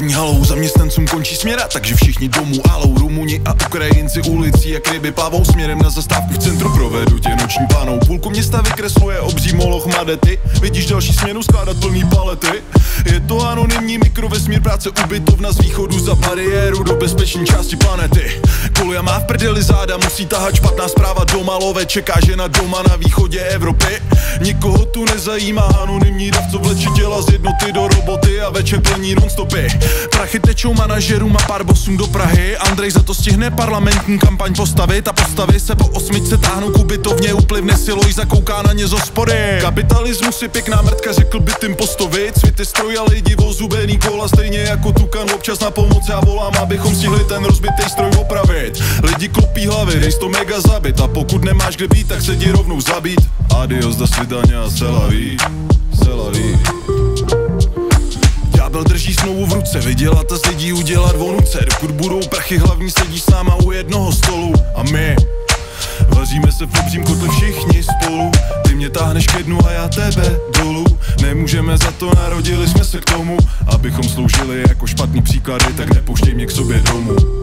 Zaměstnancům končí směra, takže všichni domů alou Rumuni a Ukrajinci ulicí jak ryby plavou směrem na zastávku v centru. Provedu tě noční pánou. Půlku města vykresluje obří moloch madety. Vidíš další směnu skládat plný palety Anonymní mikrovesmír práce ubytovna z východu za bariéru do bezpečné části planety. Kolia má v prdeli záda, musí tahat špatná zpráva doma Love čeká žena doma na východě Evropy. Nikoho tu nezajímá anonymní dav, co vleče těla z jednoty do roboty a večer plní nonstopy. Prachy tečou manažerům a pár bosům do Prahy. Andrej za to stihne parlamentní kampaň postavit a postavy se po osmičce táhnou k ubytovně uplivne siloj zakouká na ně z hospody Kapitalismus je pěkná mrtka, řekl by tím postovit Světy stroj a lidi vozubený kola stejně jako tukan občas na pomoc já volám, abychom stihli ten rozbitý stroj opravit. Lidi klopí hlavy, dej to mega zabit a pokud nemáš kde být, tak se jdi rovnou zabít. Adios, do svidania, ví, ví. Ďábel drží smlouvu v ruce, vydělat a z lidí udělat vonuce. Dokud budou prachy hlavní, sedí sama u jednoho stolu. A my Vaříme se v obřím kotli všichni spolu. Ty mě táhneš ke dnu a já tebe dolů Nemůžeme za to, narodili jsme se k tomu Abychom sloužili jako špatný příklady Tak nepouštěj mě k sobě domů.